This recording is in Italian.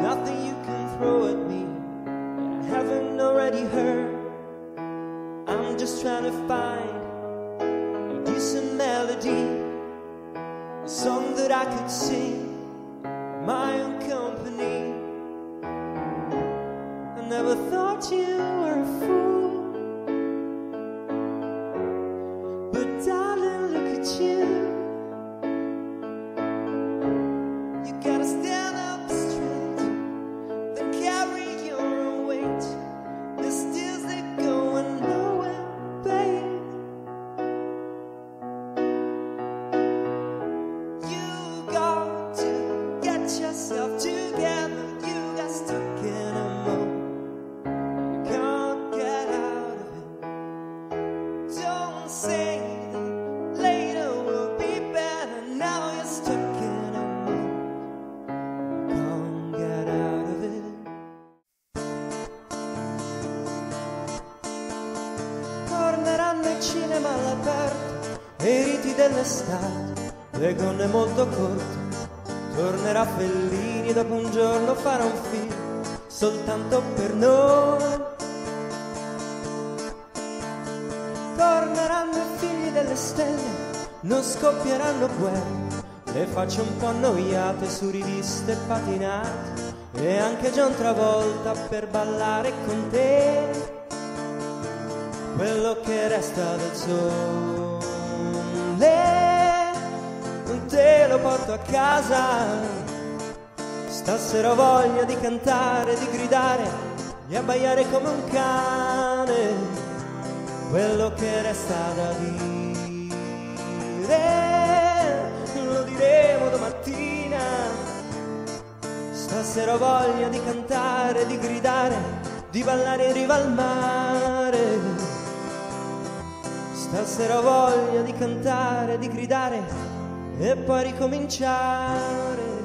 you can throw at me that I haven't already heard. I'm just trying to find a decent melody, a song that I could sing, my own company. I never thought you were a fool, but darling, look at you. You gotta cinema all'aperto i riti dell'estate, le gonne molto corte. Tornerà Fellini dopo un giorno farà un film soltanto per noi. Stelle, non scoppieranno guerre, le facce un po' annoiate su riviste patinate e anche John Travolta per ballare con te. Quello che resta del sole te lo porto a casa. Stasera ho voglia di cantare di gridare di abbaiare come un cane. Quello che resta da dire stasera ho voglia di cantare di gridare di ballare in riva al mare Stasera ho voglia di cantare, di gridare e poi ricominciare.